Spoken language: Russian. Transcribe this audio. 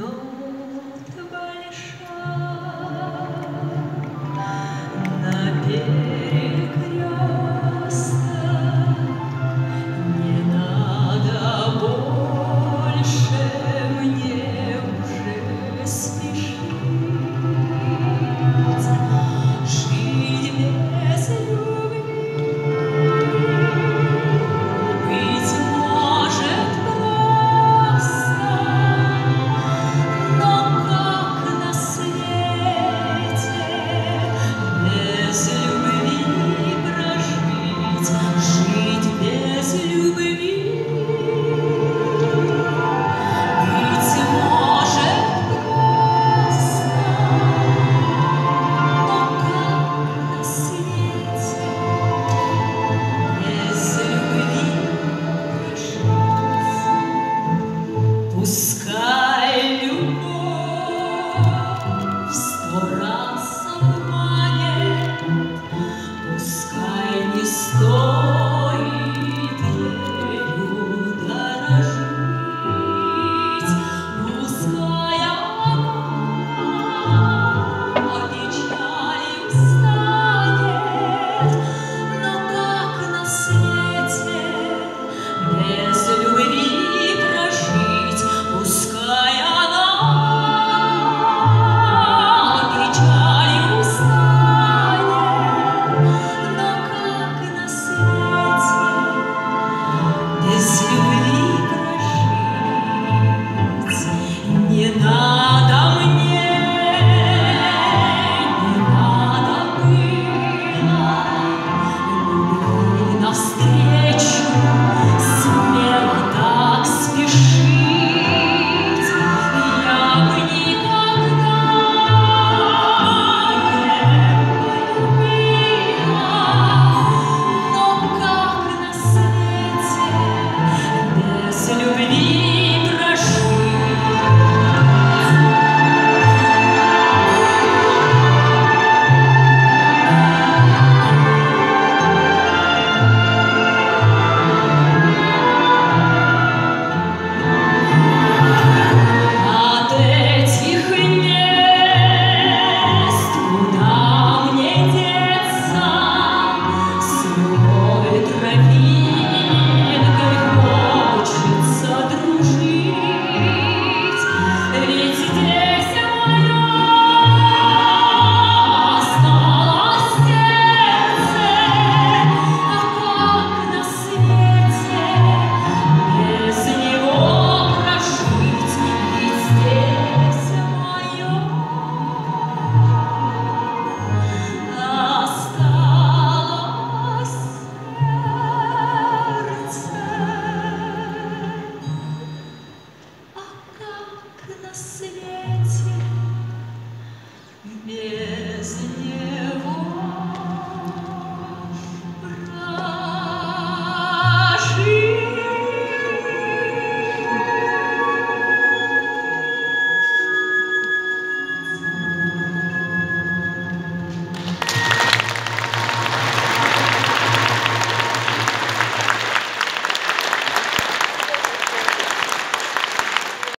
더 Пускай 年啊。life. На свете без него